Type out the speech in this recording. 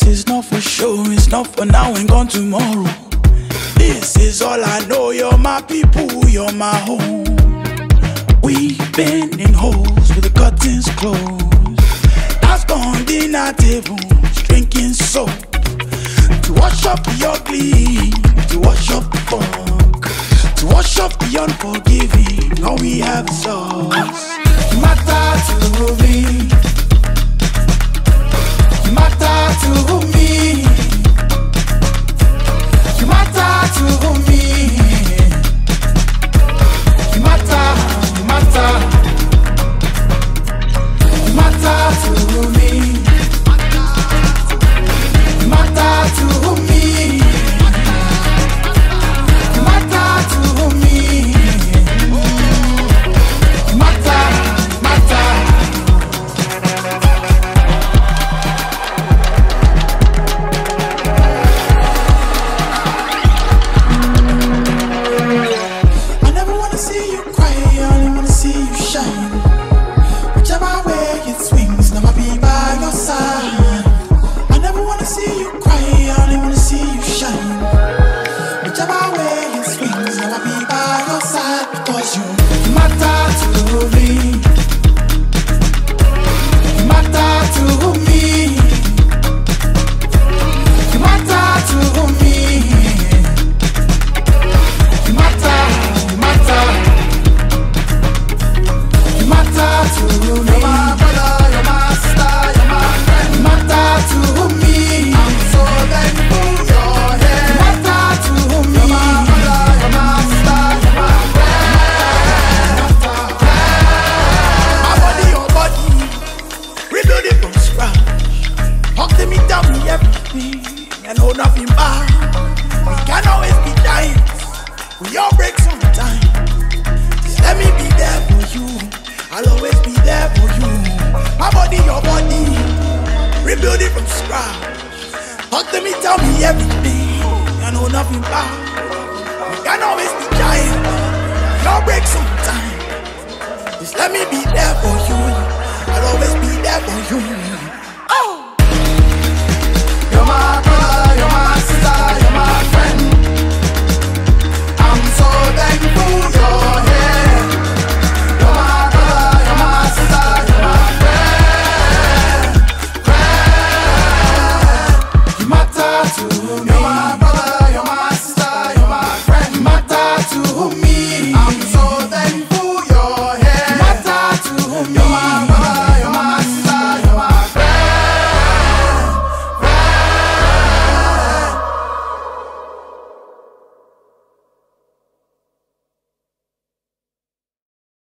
show is not for sure, it's not for now and gone tomorrow. This is all I know. You're my people, you're my home. We've been in holes with the curtains closed. That's gone dinner tables, drinking soap. To wash up the ugly, to wash up the funk, to wash up the unforgiving. All we have is us. Matter to me. Matter to me. Matter to me. Me. I know nothing bad. We can always be giants. We all break sometime. Just let me be there for you. I'll always be there for you. My body, your body. Rebuild it from scratch. Talk to me, tell me everything. I know nothing bad. We can always be giants. We all break sometime. Just let me be there for you. to me.